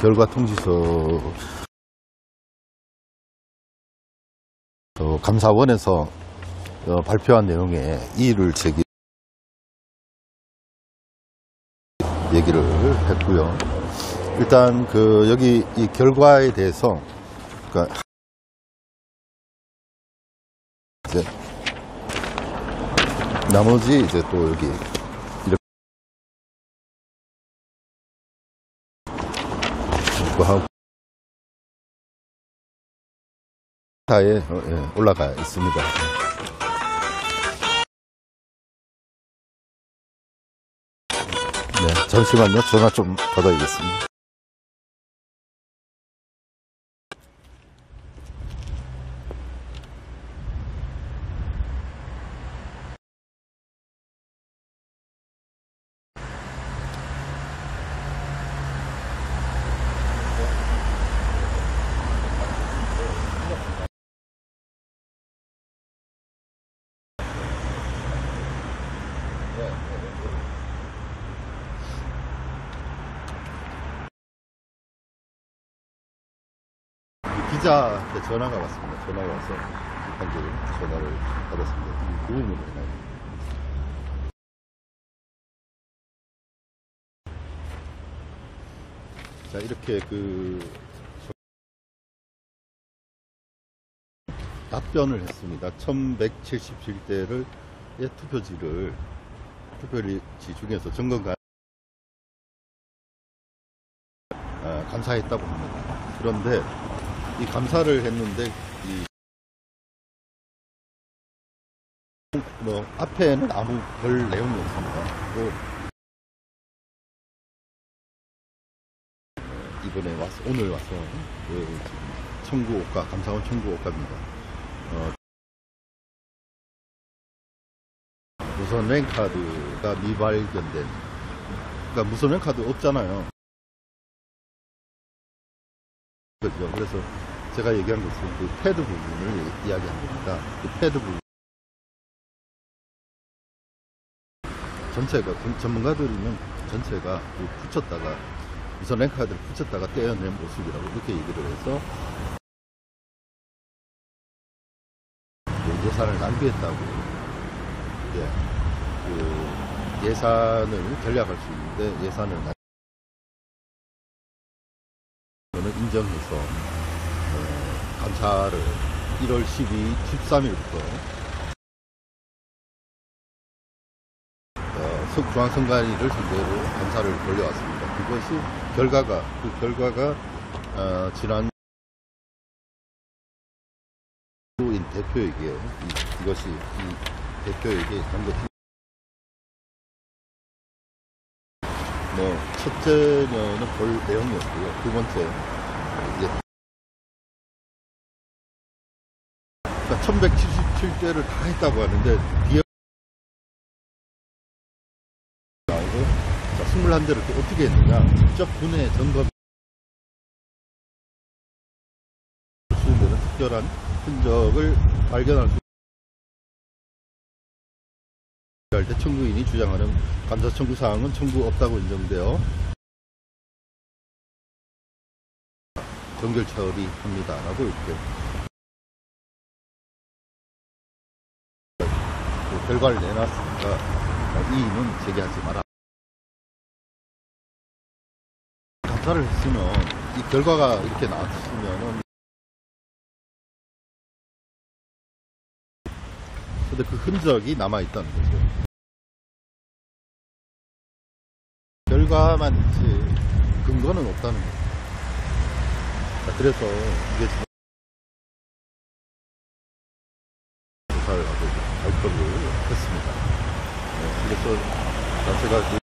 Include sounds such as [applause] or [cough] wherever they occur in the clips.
결과 통지서 어, 감사원에서 어, 발표한 내용에 이의를 제기 얘기를 했고요. 일단 그 여기 이 결과에 대해서 그러니까 이제 나머지 이제 또 여기 이거 하고 타에 어, 예, 올라가 있습니다. 네, 잠시만요. 전화 좀 받아야겠습니다. 기자한테 전화가 왔습니다. 전화가 와서 방금 전화를 받았습니다. 도움을 해놔요. 자, 이렇게 그 답변을 했습니다. 1177대를 의 투표지를 투표지 중에서 점검 아, 감사했다고 합니다. 그런데 이 감사를 했는데 이 뭐, 앞에는 아무 별 내용이 없습니다. 또 이번에 와서 오늘 와서 그 청구 옷가 감사원 청구 옷가입니다. 어, 무선 랜카드가 미발견된 그러니까 무선 랜카드 없잖아요. 그죠. 그래서 제가 얘기한 것은 그 패드 부분을 이야기한 겁니다. 그 패드 부분. 전체가, 전- 전문가들이면 전체가 그 붙였다가, 우선 랭카드를 붙였다가 떼어낸 모습이라고 이렇게 얘기를 해서, 그 예산을 낭비했다고, 예, 그 예산을 전략할 수 있는데 예산을 낭 저는 인정해서 어, 감사를 1월 12, 13일부터 어, 중앙선관위를 상대로 감사를 돌려왔습니다. 그것이 결과가 그 결과가 어, 지난 인 대표에게 이, 이것이 이 대표에게 당근 뭐 첫째는 볼 내용이었고요. 두 번째 그러니까 1177대를 다 했다고 하는데 뒤에 나오고 자, 21대를 또 어떻게 했느냐 직접 군의 점검 수 있는 특별한 흔적을 발견할 수 할때 청구인이 주장하는 감사 청구 사항은 청구 없다고 인정되어 정결 처리합니다. 라고 이렇게 결과를 내놨으니까 이의는 제기하지 마라. 감사를 했으면 이 결과가 이렇게 나왔으면은 근데 그 흔적이 남아 있다는 거죠. 결과만 있지 근거는 없다는 거죠. 자, 그래서 이게 발표를 했습니다. 네, 그래서 자, 제가 그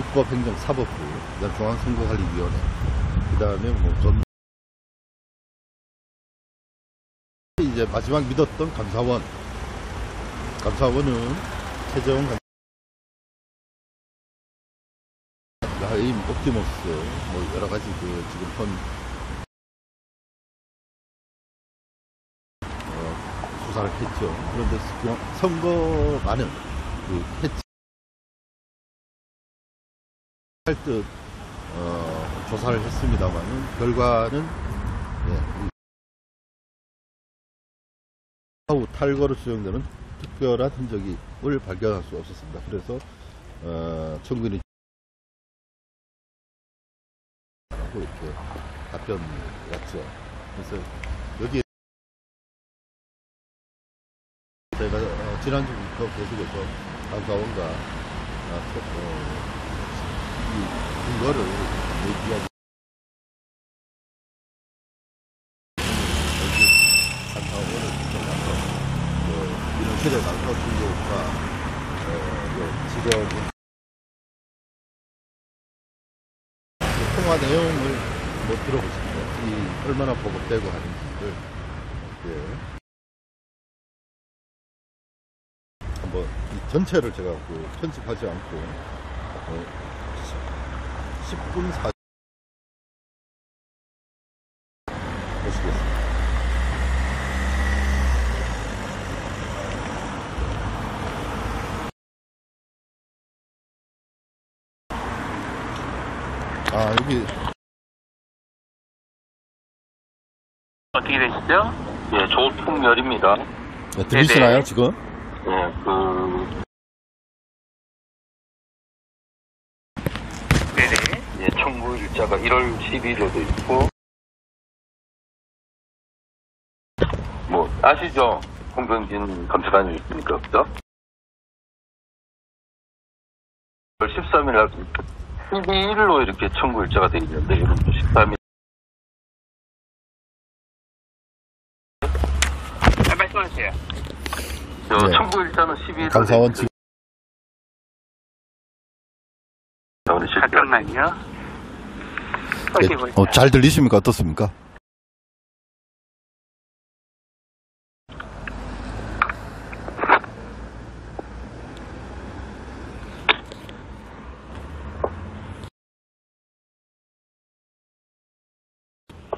입법행정사법부, 중앙선거관리위원회, 그 다음에 뭐 전 이제 마지막 믿었던 감사원. 감사원은 최재형 감 라임, 옵티머스, 뭐 여러 가지 그 지금 현 어, 수사를 했죠. 그런데 수- 선거만은 그 했지. 할듯 어, 조사를 했습니다만은 결과는 예, 이 사후 탈거로 수정되는 특별한 흔적을 발견할 수 없었습니다. 그래서 어, 하고 이렇게 답변이 왔죠. 그래서 지난주부터 계속해서 감사원과 아, 소- 어, 이 근거를 얘기하기 감사원을 신청해서 그 이런 세례 강사 중교과 어, 그 통화 내용을 뭐 들어보십니다. 이 얼마나 보급되고 하는지를 예. 한번 이 전체를 제가 그 편집하지 않고 어, 10분 4 보시겠습니다. 아 여기 어떻게 되시죠? 예, 조통열입니다. 네, 들리시나요 네네. 지금? 예, 그, 네네. 예, 청구 일자가 1월 12일로도 있고, 뭐, 아시죠? 홍병진 검사관이 있으니까, 그죠? 13일 날, 12일로 이렇게 청구 일자가 돼 있는데, 여러분도 13일. 아, 말씀하세요. 저 네. 청구 일자는 12일. 감사원 지금 잠깐만요. 예? 어, 잘 들리십니까 어떻습니까?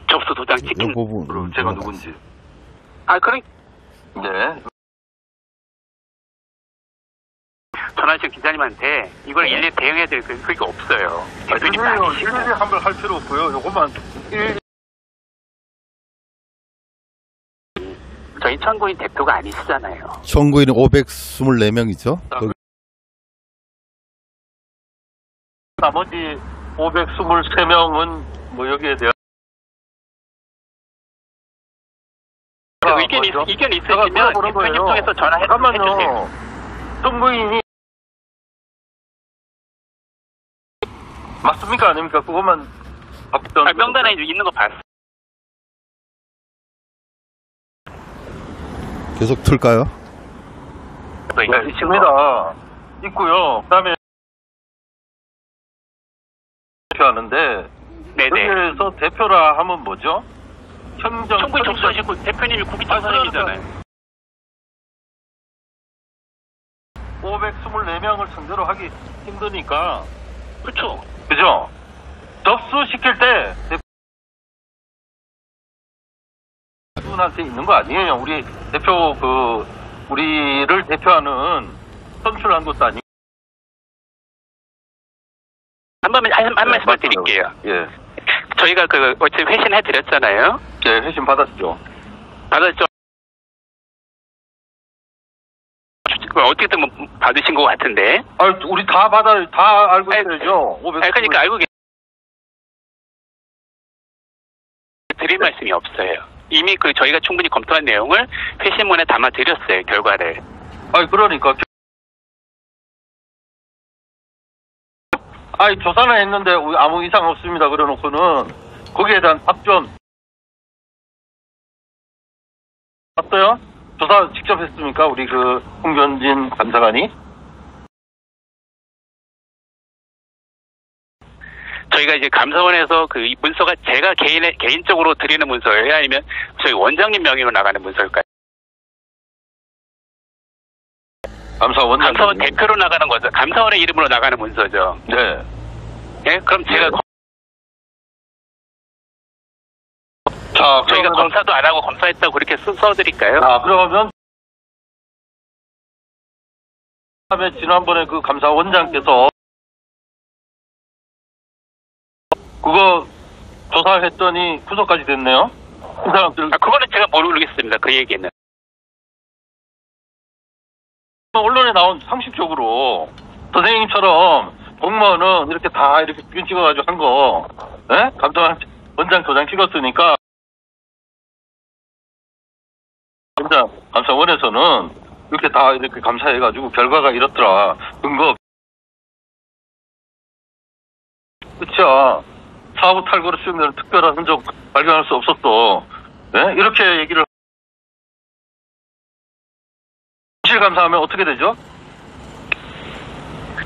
접수 도장 이 찍힌. 부분 제가 누군지. 아, 그래. 네. 전화하신 기자님한테 이걸 일일이 대응해야 될 그- 그게 없어요. 대표님 일일이. 한번 할 필요 없고요. 요것만 일일이 저희 참고인 대표가 아니시잖아요. 청구인이 524명이죠. 나머지 523명은 뭐 여기에 대한 의견, 있, 뭐죠? 의견 있으시면 대표님. 통해서 전화해 주세요. 잠깐만요. 선부인이 맞습니까 아닙니까? 그것만 답변. 아, 명단에 있는 거 봤어요. 계속 틀까요? 그 네, 있습니다. 있고요. 그다음에 대표하는데 네네. 여기에서 대표라 하면 뭐죠? 청구인 행정- 접수하시고 대표님이 국기청 선생님이잖아요. 524명을 상대로 하기 힘드니까 그렇죠. 그죠? 접수시킬 때 대표분한테 있는 거 아니에요. 우리 대표 그 우리를 대표하는 선출한 것도 아니고 한 번, 한, 한 말씀을 네, 드릴게요. 예, 저희가 그, 어차피 회신해 드렸잖아요. 예, 회신 받았죠. 받았죠. 어떻게든 뭐 받으신 것 같은데. 아, 우리 다 받아 다 알고 아니, 있어야죠. 500. 아, 그러니까 알고 계세요. 드릴 말씀이 없어요. 이미 그 저희가 충분히 검토한 내용을 회신문에 담아 드렸어요. 결과를. 아니 그러니까 아니 조사는 했는데 아무 이상 없습니다. 그래놓고는 거기에 대한 답변 봤어요? 조사 직접 했습니까? 우리 그 홍변진 감사관이 저희가 이제 감사원에서 그 이 문서가 제가 개인 개인적으로 드리는 문서예요? 아니면 저희 원장님 명의로 나가는 문서일까요? 감사원 감사원 대표로 나가는 거죠. 감사원의 이름으로 나가는 문서죠. 네. 예? 그럼 제가 네. 검- 자 저희가 그러면 검사도 안 하고 검사했다고 그렇게 써, 써드릴까요? 자 그러면 다음에 지난번에 그 감사원장께서 그거 조사를 했더니 구속까지 됐네요. 그 사람들 아, 그거는 제가 모르겠습니다. 그 얘기는. 언론에 나온 상식적으로 선생님처럼 공무원은 이렇게 다 이렇게 찍어가지고 한 거, 예? 감사 원장 도장 찍었으니까 감사원에서는 이렇게 다 이렇게 감사해가지고 결과가 이렇더라 근거 그쵸 사후 탈거로 수행되는 특별한 흔적 발견할 수 없었어 예? 이렇게 얘기를 실 감사하면 어떻게 되죠?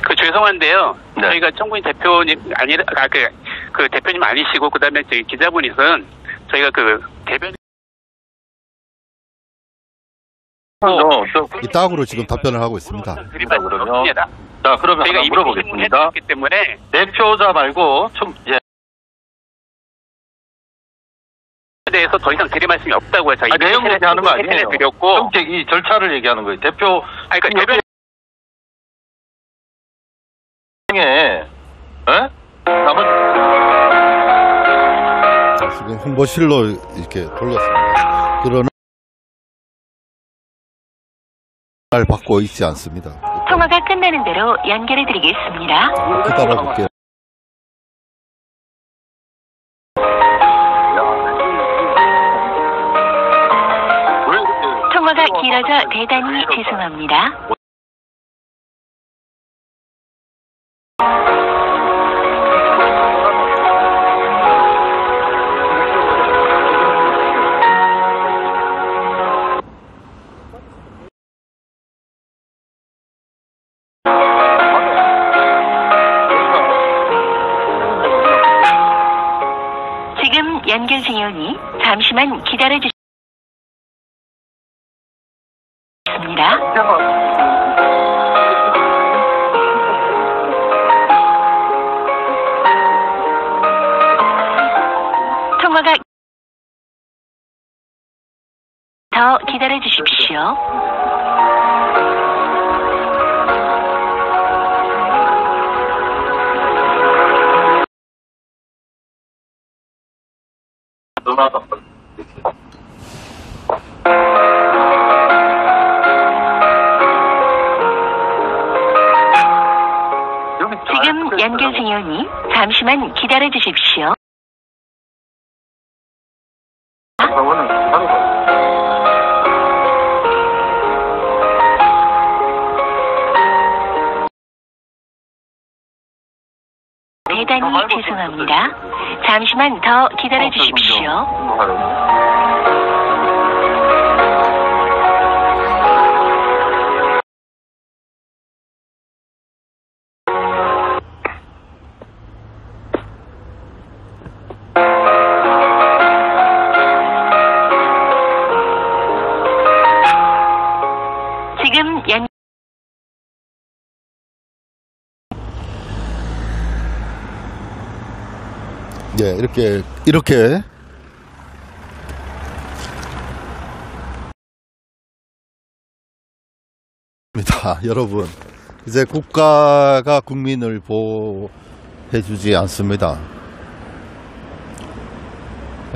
그 죄송한데요. 네. 저희가 청구인 대표님 아니 아, 그, 그 대표님 아니시고 그다음에 저희 기자분이선 저희가 그 대변 어, 저, 이따구로 지금 답변을 하고 있습니다. 말씀 그러면. 자, 그러면 저희가 하나 물어보겠습니다. 했기 때문에 대표자 말고, 청, 예. 대해서 더 이상 드릴 말씀이 없다고요. 저희 아, 내용 얘기하는 거 아니에요? 드렸고, 정책 이 절차를 얘기하는 거예요. 대표, 아니 그 대변 에 예? 자, 지금 홍보실로 이렇게 돌렸습니다. 그러나 잘 받고 있지 않습니다. 통화가 끝나는 대로 연결해 드리겠습니다. 기다려 볼게요. 통화가 길어져 대단히 죄송합니다. 잠시만 기다려 주십니 잠시만 기다려 주십시오. 대단히 죄송합니다. 잠시만 더 기다려 주십시오. 예, 이렇게, 이렇게. 입니다. [laughs] 여러분. 이제 국가가 국민을 보호해 주지 않습니다.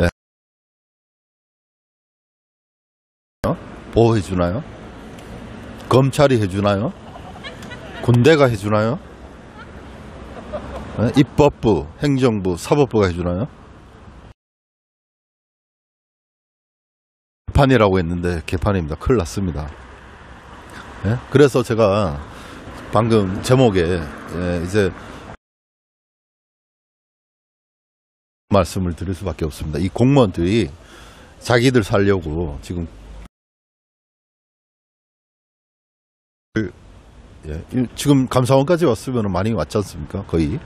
예. 어? 보호해 주나요? 검찰이 해주나요? 군대가 해주나요? 네? 입법부, 행정부, 사법부가 해주나요? 개판이라고 했는데 개판입니다. 큰일 났습니다. 예? 그래서 제가 방금 제목에 예, 이제 말씀을 드릴 수밖에 없습니다. 이 공무원들이 자기들 살려고 지금 예, 이- 지금 감사원까지 왔으면 많이 왔지 않습니까? 거의.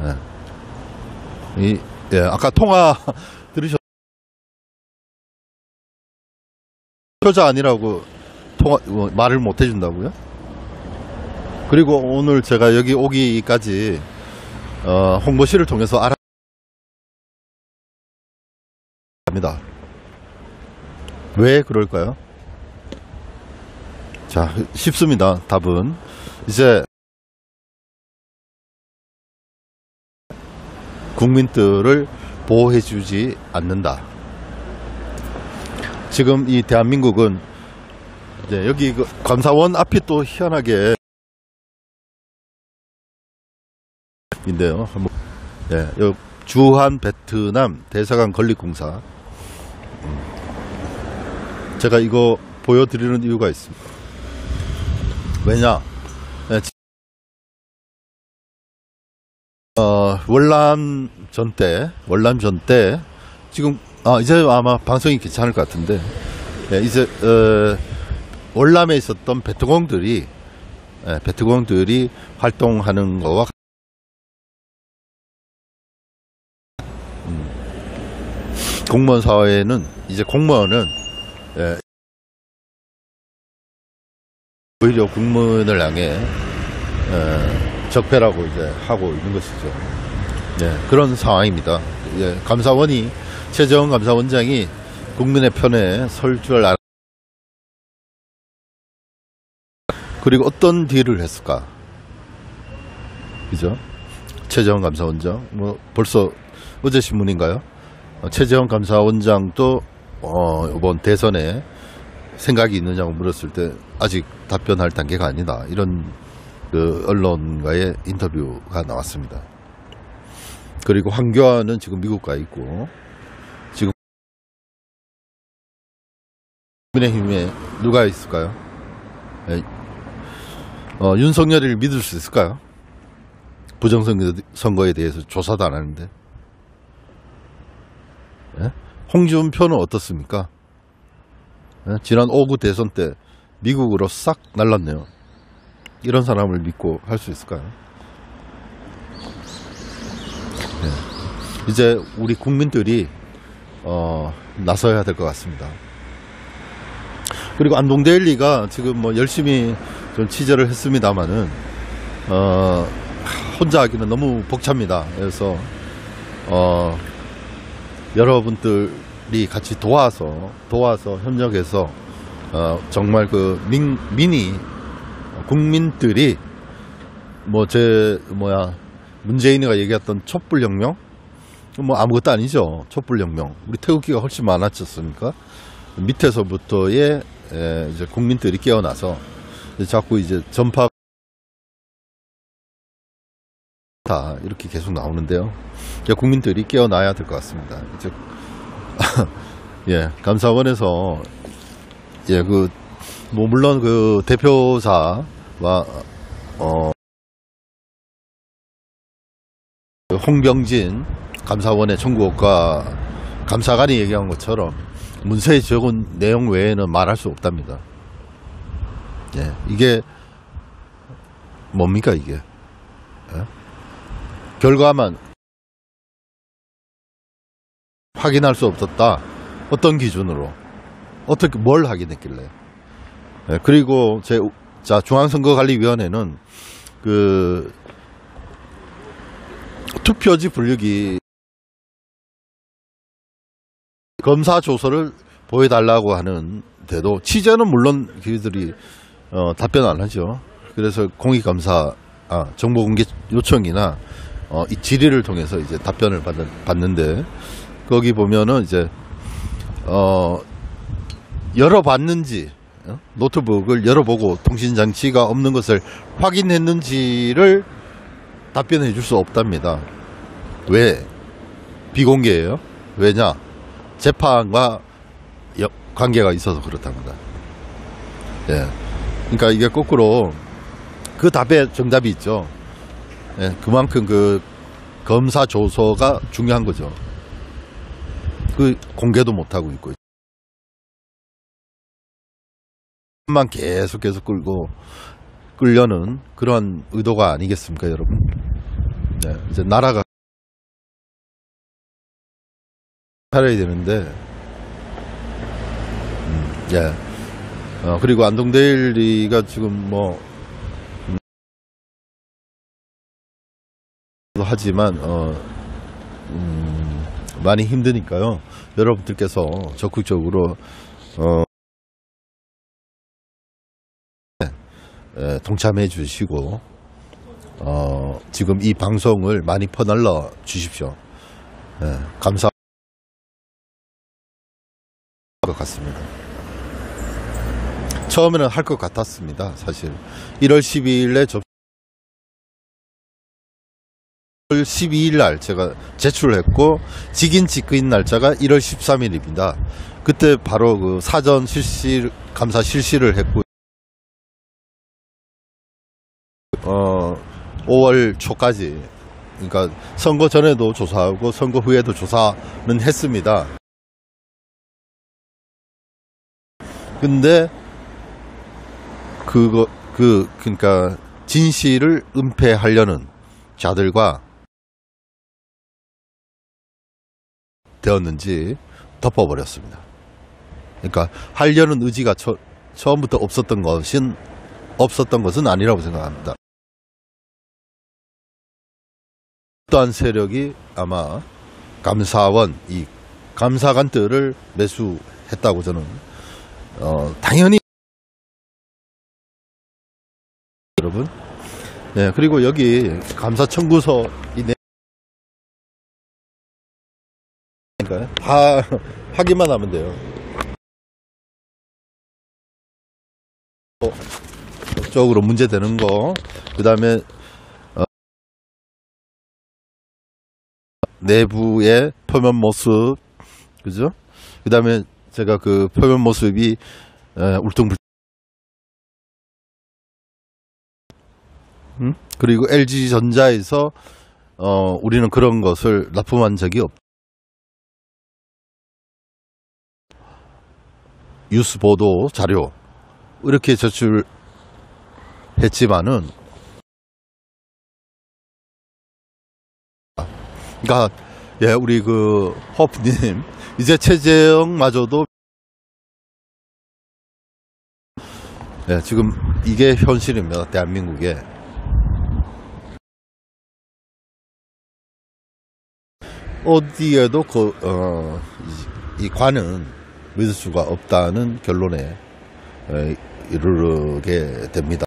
예. 이, 예, 아까 통화 [laughs] 들으셨, 표자 아니라고 통화, 어, 말을 못 해준다고요? 그리고 오늘 제가 여기 오기까지, 어, 홍보실을 통해서 알아, 합니다. 왜 그럴까요? 자, 쉽습니다. 답은. 이제 국민들을 보호해주지 않는다. 지금 이 대한민국은 이제 여기 그 감사원 앞이 또 희한하게 인데요. 예, 요 주한 베트남 대사관 건립공사. 음. 제가 이거 보여드리는 이유가 있습니다. 왜냐? 어, 월남 전 때, 월남 전 때, 지금, 아, 이제 아마 방송이 괜찮을 것 같은데, 예, 이제, 어, 월남에 있었던 베트공들이, 예, 베트공들이 활동하는 거와 공무원 사회는 이제 공무원은 예, 오히려 국민을 향해 예, 적폐라고 이제 하고 있는 것이죠. 예, 그런 상황입니다. 예, 감사원이 최재형 감사원장이 국민의 편에 설 줄 알. 그리고 어떤 딜을 했을까? 그죠? 최재형 감사원장 뭐 벌써 어제 신문인가요? 어, 최재형 감사원장도 어, 이번 대선에 생각이 있느냐고 물었을 때 아직 답변할 단계가 아니다. 이런 그 언론과의 인터뷰가 나왔습니다. 그리고 황교안은 지금 미국 가 있고 지금 국민의힘에 누가 있을까요? 예. 어, 윤석열을 믿을 수 있을까요? 부정선거에 대해서 조사도 안 하는데. 예? 홍준표는 어떻습니까? 예? 지난 5구 대선 때 미국으로 싹 날랐네요. 이런 사람을 믿고 할 수 있을까요? 예. 이제 우리 국민들이 어, 나서야 될 것 같습니다. 그리고 안동데일리가 지금 뭐 열심히 좀 취재를 했습니다마는 어, 혼자 하기는 너무 벅찹니다. 그래서 어, 여러분들이 같이 도와서 도와서 협력해서 어, 정말 그 민, 민이 국민들이 뭐 제 뭐야 문재인이가 얘기했던 촛불혁명 뭐 아무것도 아니죠 촛불혁명 우리 태극기가 훨씬 많았지 않습니까 밑에서부터의 에, 이제 국민들이 깨어나서 이제 자꾸 이제 전파 다 이렇게 계속 나오는데요. 국민들이 깨어나야 될 것 같습니다. 이제 [laughs] 예 감사원에서 예그 뭐 물론 그 대표사와 어그 홍병진 감사원의 청구국과 감사관이 얘기한 것처럼 문서에 적은 내용 외에는 말할 수 없답니다. 예 이게 뭡니까 이게? 예? 결과만 확인할 수 없었다. 어떤 기준으로? 어떻게 뭘 확인했길래? 예, 그리고 제 자 중앙선거관리위원회는 그 투표지 분류기 검사 조서를 보여달라고 하는데도 취재는 물론 그들이 어, 답변 안 하죠. 그래서 공익감사 아, 정보공개 요청이나 어, 이 질의를 통해서 이제 답변을 받는, 받는데 거기 보면은 이제 어, 열어봤는지 어? 노트북을 열어보고 통신 장치가 없는 것을 확인했는지를 답변해 줄 수 없답니다. 왜? 비공개예요? 왜냐? 재판과 여- 관계가 있어서 그렇답니다. 예. 그러니까 이게 거꾸로 그 답에 정답이 있죠. 예, 그만큼 그 검사 조서가 중요한 거죠. 그 공개도 못 하고 있고. 만 계속 계속 끌고 끌려는 그런 의도가 아니겠습니까, 여러분? 네, 이제 나라가 살아야 되는데, 음, 예. 어, 그리고 안동데일리가 지금 뭐 음, 하지만 어, 음, 많이 힘드니까요. 여러분들께서 적극적으로 어, 동참해 주시고 어, 지금 이 방송을 많이 퍼날라 주십시오. 예, 감사 것 같습니다. 처음에는 할 것 같았습니다. 사실 1월 12일에 접 1월 12일 날 제가 제출을 했고 직인 직구인 날짜가 1월 13일입니다. 그때 바로 그 사전 실시 감사 실시를 했고 어 5월 초까지 그러니까 선거 전에도 조사하고 선거 후에도 조사는 했습니다. 근데 그거 그 그러니까 진실을 은폐하려는 자들과 되었는지 덮어버렸습니다. 그러니까 하려는 의지가 처, 처음부터 없었던 것은 없었던 것은 아니라고 생각합니다. 어떠한 세력이 아마 감사원 이 감사관들을 매수했다고 저는 어, 당연히 여러분. 네 그리고 여기 감사 청구서 이 내- 그러니까 다 확인만 하면 돼요. 어, 쪽으로 문제 되는 거, 그 다음에 내부의 표면 모습, 그죠? 그 다음에 제가 그 표면 모습이 에, 울퉁불. 음? 그리고 LG 전자에서 어, 우리는 그런 것을 납품한 적이 없. 뉴스 보도 자료 이렇게 제출했지만은 그러니까 예 우리 그 허프님 [laughs] 이제 최재형마저도 예 지금 이게 현실입니다 대한민국에 어디에도 그, 어, 이, 이 관은 믿을 수가 없다는 결론에 에, 이르게 됩니다.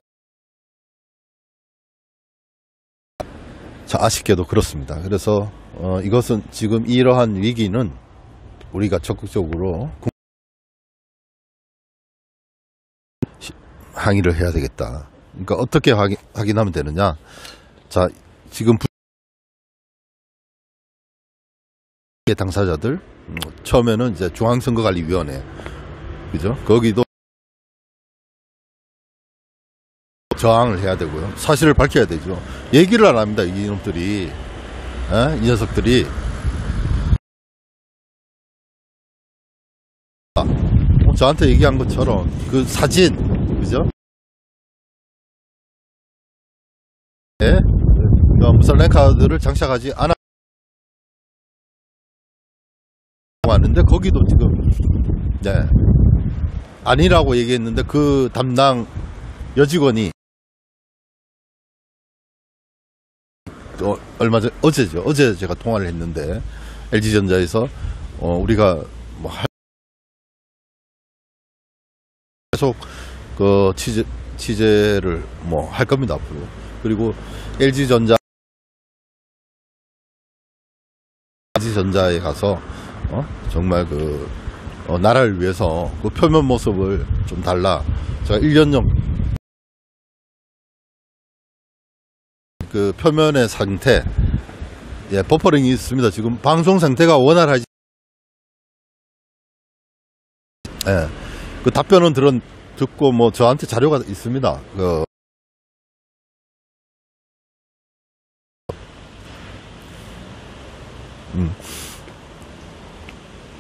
자, 아쉽게도 그렇습니다. 그래서 어, 이것은 지금 이러한 위기는 우리가 적극적으로 항의를 해야 되겠다. 그러니까 어떻게 확인, 확인하면 되느냐? 자, 지금 부- 당사자들 음, 처음에는 이제 중앙선거관리위원회 그죠? 거기도 저항을 해야 되고요. 사실을 밝혀야 되죠. 얘기를 안 합니다. 이놈들이 에? 이 녀석들이 아, 뭐 저한테 얘기한 것처럼 그 사진 그죠? 예? 어, 무선 랭카드를 장착하지 않아 왔는데 거기도 지금 네 아니라고 얘기했는데 그 담당 여직원이 얼마 전 어제죠 어제 제가 통화를 했는데 LG 전자에서 어, 우리가 뭐 할- 계속 그 취재 취재를 뭐 할 겁니다 앞으로 그리고 LG 전자 LG 전자에 가서 어? 정말 그 어, 나라를 위해서 그 표면 모습을 좀 달라. 제가 1년 전 그 표면의 상태, 예, 버퍼링이 있습니다. 지금 방송 상태가 원활하지. 예, 그 답변은 들은 듣고 뭐 저한테 자료가 있습니다. 그 음.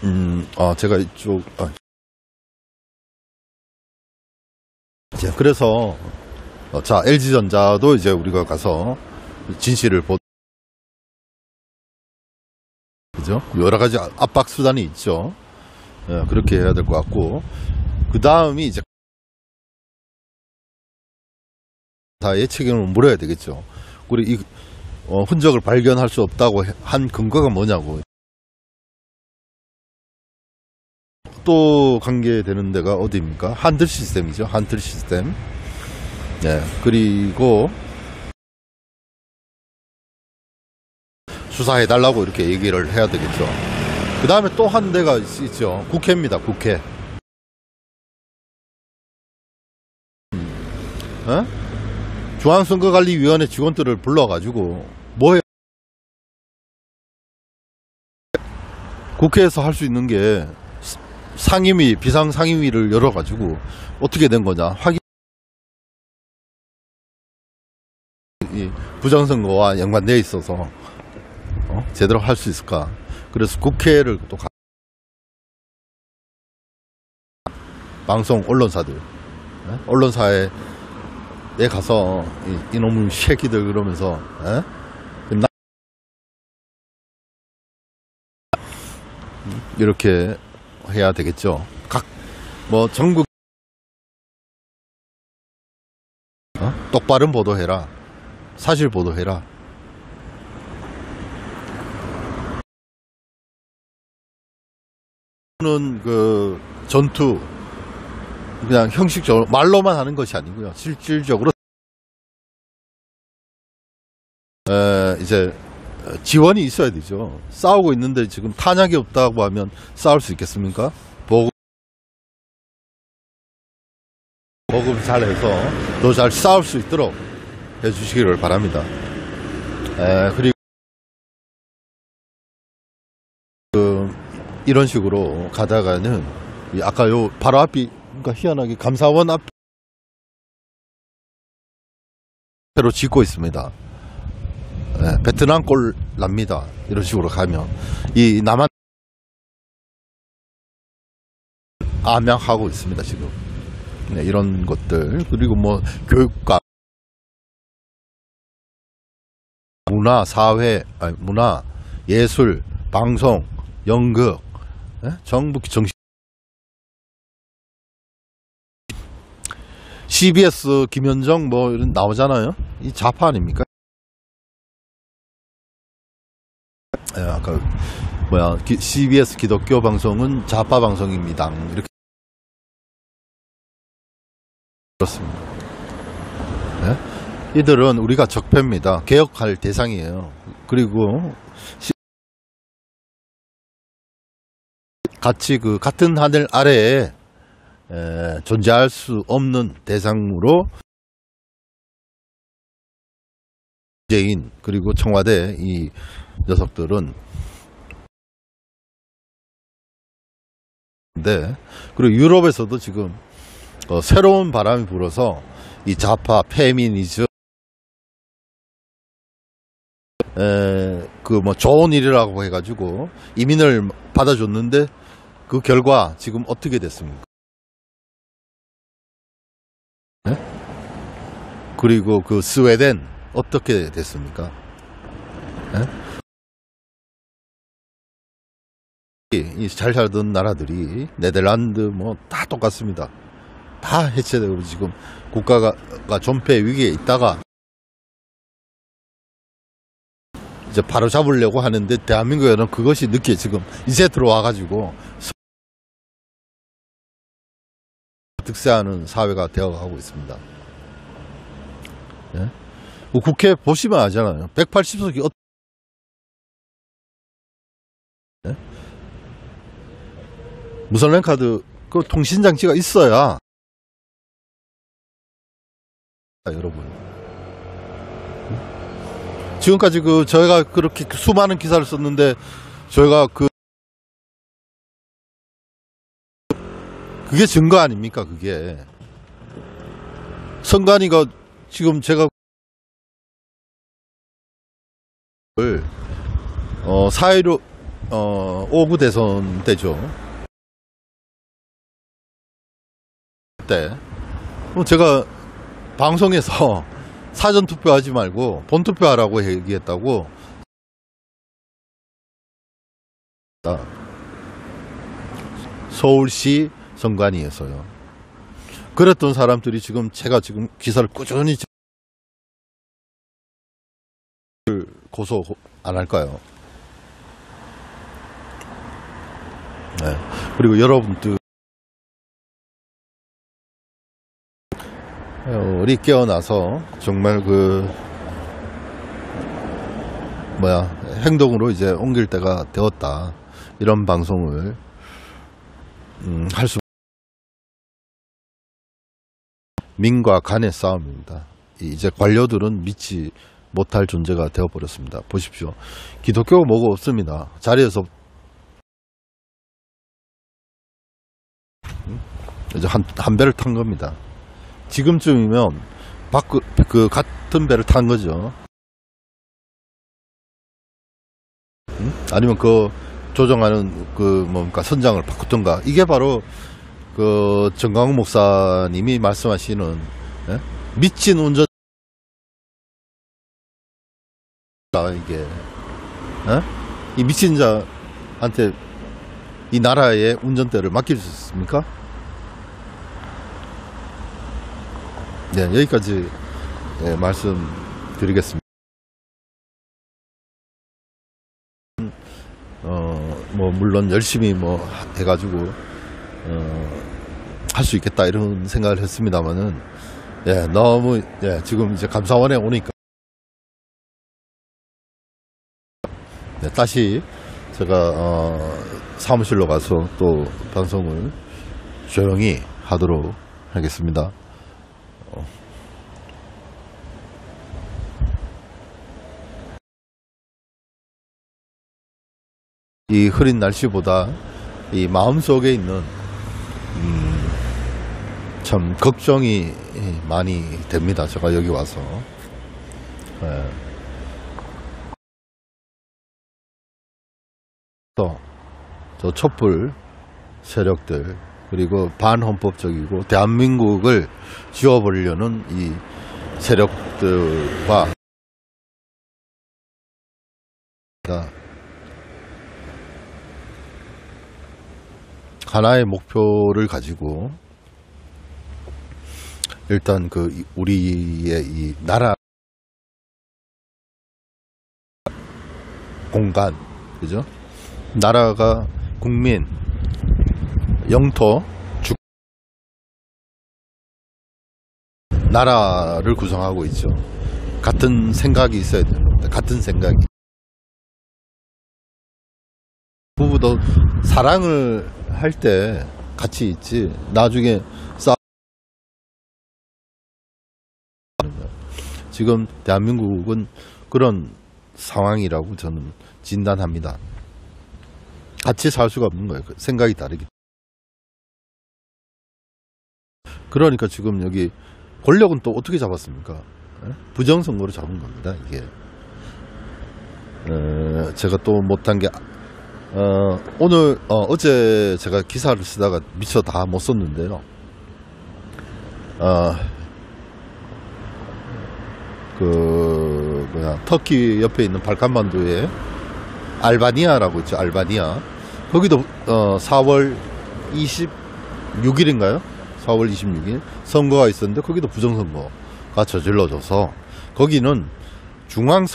음, 아, 제가 이쪽, 아. 자, 그래서, 어, 자, LG전자도 이제 우리가 가서 진실을 보, 그죠? 여러 가지 압박 수단이 있죠. 예, 그렇게 해야 될 것 같고, 그 다음이 이제, 다의 책임을 물어야 되겠죠. 우리 이, 어, 흔적을 발견할 수 없다고 해- 한 근거가 뭐냐고. 또 관계되는 데가 어디입니까? 한들 시스템이죠. 한들 시스템. 네. 그리고 수사해달라고 이렇게 얘기를 해야 되겠죠. 그 다음에 또한 있- 있죠. 국회입니다. 국회. 어? 중앙선거관리위원회 직원들을 불러가지고 뭐해? 국회에서 할 수 있는 게 스- 상임위, 비상상임위를 열어가지고 어떻게 된 거냐 확인. 부정선거와 연관되어 있어서 어? 제대로 할 수 있을까? 그래서 국회를 또 가- 방송 언론사들 예? 언론사에 에 가서 이, 이놈의 새끼들 그러면서 예? 나- 음, 이렇게 해야 되겠죠. 각 뭐 전국 어? 똑바른 보도해라. 사실 보도해라. 는 그 전투 그냥 형식적으로 말로만 하는 것이 아니고요. 실질적으로 에, 이제 지원이 있어야 되죠. 싸우고 있는데 지금 탄약이 없다고 하면 싸울 수 있겠습니까? 보급 잘해서 더잘 싸울 수 있도록 해주시기를 바랍니다. 에, 그리고 그 이런 식으로 가다가는 이 아까 요 바로 앞이 그러니까 희한하게 감사원 앞으로 짓고 있습니다. 예, 베트남 꼴 납니다. 이런 식으로 가면 이 남한 암양하고 있습니다 지금 네, 이런 것들 그리고 뭐 교육과 문화 사회 아니, 문화 예술 방송 연극 예? 정부 정신 CBS 김현정 뭐 이런 나오잖아요. 이 좌파 아닙니까? 예, 아까 뭐야 기- CBS 기독교 방송은 좌파 방송입니다. 이렇게 그렇습니다. 예? 이들은 우리가 적폐입니다. 개혁할 대상이에요. 그리고 시- 같이 그 같은 하늘 아래에 에, 존재할 수 없는 대상으로 문재인 그리고 청와대 이 녀석들은 네 그리고 유럽에서도 지금 어, 새로운 바람이 불어서 이 좌파 페미니즘 그뭐 좋은 일이라고 해가지고 이민을 받아줬는데 그 결과 지금 어떻게 됐습니까? 네? 그리고 그 스웨덴 어떻게 됐습니까? 이잘 살던 나라들이 네덜란드 뭐 다 똑같습니다. 다 해체되고 지금 국가가 가 존폐 위기에 있다가 이제 바로 잡으려고 하는데 대한민국에는 그것이 늦게 지금 이제 들어와 가지고 득세하는 사회가 되어가고 있습니다. 예? 뭐 국회 보시면 아잖아요. 180석이 어... 예? 무선 랜카드 그 통신 장치가 있어야 아, 여러분 음? 지금까지 그 저희가 그렇게 수많은 기사를 썼는데 저희가 그 그게 증거 아닙니까 그게? 선관위가 지금 제가 어, 4.15 어, 5구 대선 때죠. 때. 어, 제가 방송에서 사전 투표하지 말고 본 투표하라고 얘기했다고 서울시 선관위에서요. 그랬던 사람들이 지금 제가 지금 기사를 꾸준히 고소 안 할까요? 네. 그리고 여러분들 우리 깨어나서 정말 그 뭐야 행동으로 이제 옮길 때가 되었다 이런 방송을 음, 할 수. 민과 간의 싸움입니다. 이- 이제 관료들은 믿지 못할 존재가 되어버렸습니다. 보십시오. 기독교가 뭐가 없습니다. 자리에서 음? 이제 한, 한 배를 탄 겁니다. 지금쯤이면 바그, 그 같은 배를 탄 거죠. 음? 아니면 그 조정하는 그 뭡니까 선장을 바꾸던가 이게 바로 그 정광훈 목사님이 말씀하시는 예? 미친 운전 다 이게 예? 이 미친 자한테 이 나라의 운전대를 맡길 수 있습니까? 네 여기까지 예, 말씀드리겠습니다. 어, 뭐, 물론 열심히 뭐, 해가지고, 어, 할 수 있겠다, 이런 생각을 했습니다만은, 예, 너무, 예, 지금 이제 감사원에 오니까, 네, 다시 제가, 어, 사무실로 가서 또 방송을 조용히 하도록 하겠습니다. 이 흐린 날씨보다 이 마음속에 있는 음, 참 걱정이 많이 됩니다. 제가 여기 와서 예. 또저 촛불 세력들 그리고 반헌법적이고 대한민국을 지워버리려는 이 세력들과 하나의 목표를 가지고 일단 그 이- 우리의 이 나라 공간 그죠? 나라가 국민 영토 주 나라를 구성하고 있죠. 같은 생각이 있어야 됩니다. 같은 생각이. 부부도 사랑을 할 때 같이 있지 나중에 싸 지금 대한민국은 그런 상황이라고 저는 진단합니다. 같이 살 수가 없는 거예요. 그 생각이 다르기. 그러니까 지금 여기 권력은 또 어떻게 잡았습니까? 예? 부정선거로 잡은 겁니다. 이게 어, 제가 또 못한 게 어, 오늘, 어, 어제 제가 기사를 쓰다가 미처 다 못 썼는데요. 어, 그, 뭐야, 터키 옆에 있는 발칸반도에 알바니아라고 있죠, 알바니아. 거기도, 어, 4월 26일인가요? 4월 26일 선거가 있었는데 거기도 부정선거가 저질러져서 거기는 중앙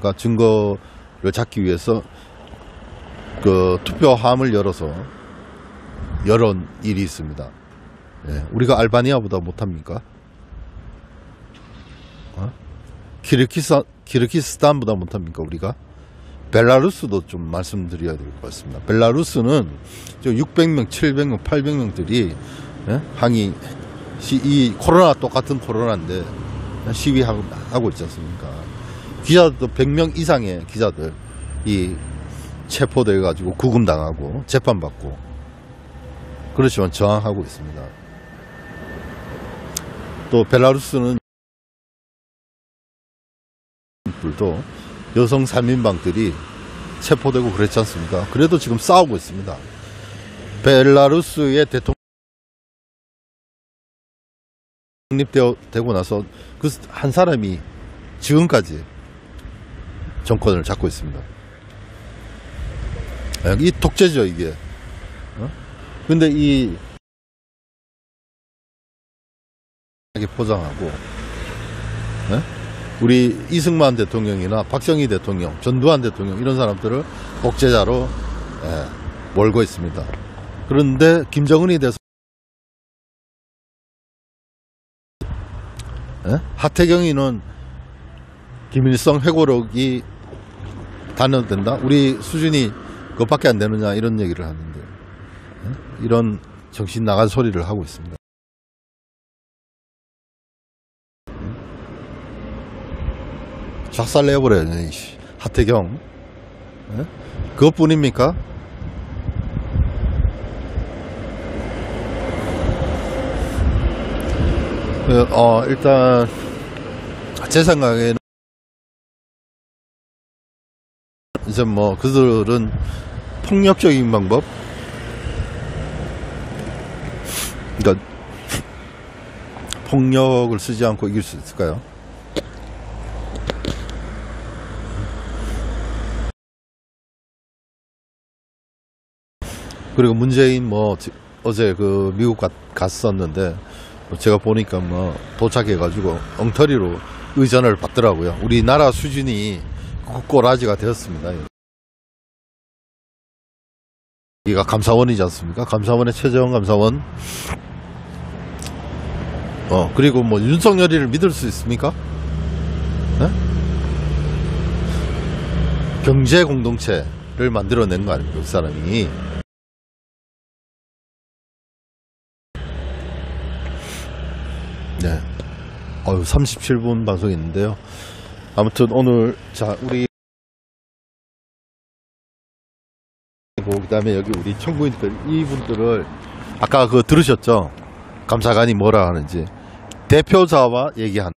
가 증거를 찾기 위해서 그 투표함을 열어서 여론 일이 있습니다. 예, 우리가 알바니아보다 못합니까? 어? 키르키스탄, 키르키스탄보다 못합니까? 우리가? 벨라루스도 좀 말씀드려야 될 것 같습니다. 벨라루스는 600명, 700명, 800명들이 예? 항의, 시, 이 코로나 똑같은 코로나인데 시위하고 하고 있지 않습니까? 기자도 100명 이상의 기자들 이 체포돼 가지고 구금당하고 재판받고 그렇지만 저항하고 있습니다. 또 벨라루스는 불도 여성 3인방들이 체포되고 그랬지 않습니까? 그래도 지금 싸우고 있습니다. 벨라루스의 대통령 독립되고 나서 그 한 사람이 지금까지 정권을 잡고 있습니다. 아, 이 독재죠 이게. 어? 근데 이 포장하고 예? 우리 이승만 대통령이나 박정희 대통령, 전두환 대통령 이런 사람들을 독재자로 예, 몰고 있습니다. 그런데 김정은이 돼서 예? 하태경이는 김일성 회고록이 단련된다? 우리 수준이 그것밖에 안 되느냐 이런 얘기를 하는데 예? 이런 정신 나간 소리를 하고 있습니다. 작살 내버려요, 이씨. 하태경. 예? 그것뿐입니까? 그, 어, 일단 제 생각에는 이제 뭐 그들은 폭력적인 방법 그러니까 폭력을 쓰지 않고 이길 수 있을까요? 그리고 문재인 뭐 지- 어제 그 미국 갔, 갔었는데 뭐 제가 보니까 뭐 도착해가지고 엉터리로 의전을 받더라고요. 우리나라 수준이 그 꼬라지가 되었습니다. 여기가 감사원이지 않습니까? 감사원의 최재형 감사원. 어 그리고 뭐 윤석열이를 믿을 수 있습니까? 네? 경제 공동체를 만들어낸 거 아닙니까? 그 사람이. 네. 어유 37분 방송했는데요. 아무튼 오늘 자 우리 그 그다음에 여기 우리 청구인들 이분들을 아까 그 들으셨죠? 감사관이 뭐라 하는지 대표자와 얘기한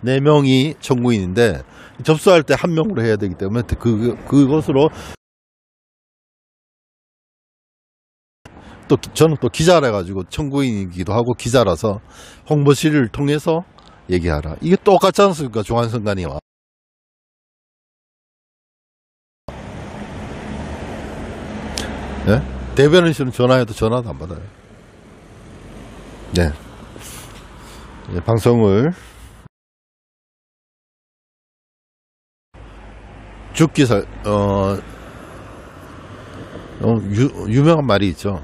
네 명이 청구인인데 접수할 때 한 명으로 해야 되기 때문에 그 그것으로 또 기- 저는 또 기자라 가지고 청구인이기도 하고 기자라서 홍보실을 통해서 얘기하라. 이게 똑같지 않습니까? 중앙선관위와. 네? 대변인실은 전화해도 전화도 안 받아요. 네. 네, 방송을 죽기사 어, 어 유, 유명한 말이 있죠.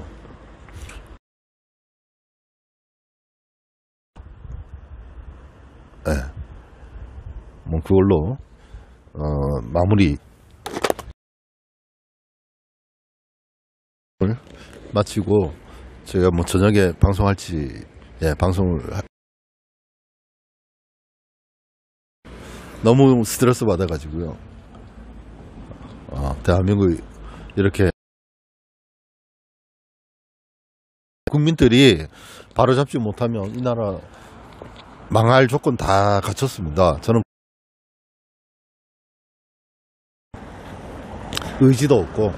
예. 뭐 그걸로 어 마무리 을 마치고 제가 뭐 저녁에 방송할지 예 방송을 하- 너무 스트레스 받아가지고요. 어, 대한민국 이렇게 국민들이 바로잡지 못하면 이 나라 망할 조건 다 갖췄습니다. 저는 의지도 없고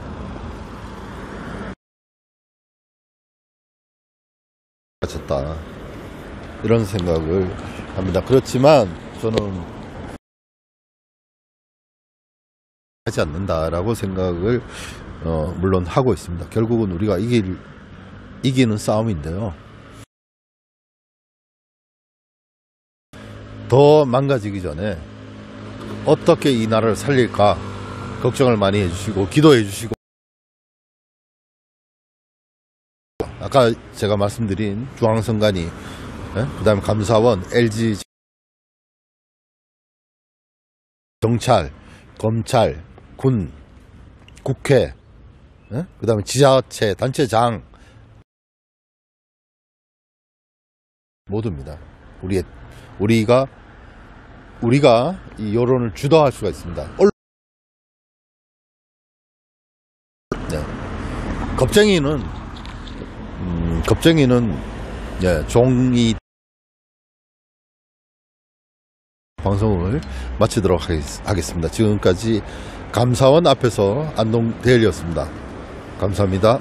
갖췄다 이런 생각을 합니다. 그렇지만 저는 하지 않는다라고 생각을 어, 물론 하고 있습니다. 결국은 우리가 이길 이기는 싸움인데요. 더 망가지기 전에 어떻게 이 나라를 살릴까 걱정을 많이 해주시고 기도해 주시고. 아까 제가 말씀드린 중앙선관위 그 다음에 감사원 LG 경찰 검찰 군 국회 그 다음에 지자체 단체장. 모두입니다. 우리의 우리가 우리가 이 여론을 주도할 수가 있습니다. 언- 네. 겁쟁이는 음, 겁쟁이는 예, 종이 방송을 마치도록 하겠- 하겠습니다. 지금까지 감사원 앞에서 안동 대열이었습니다. 감사합니다.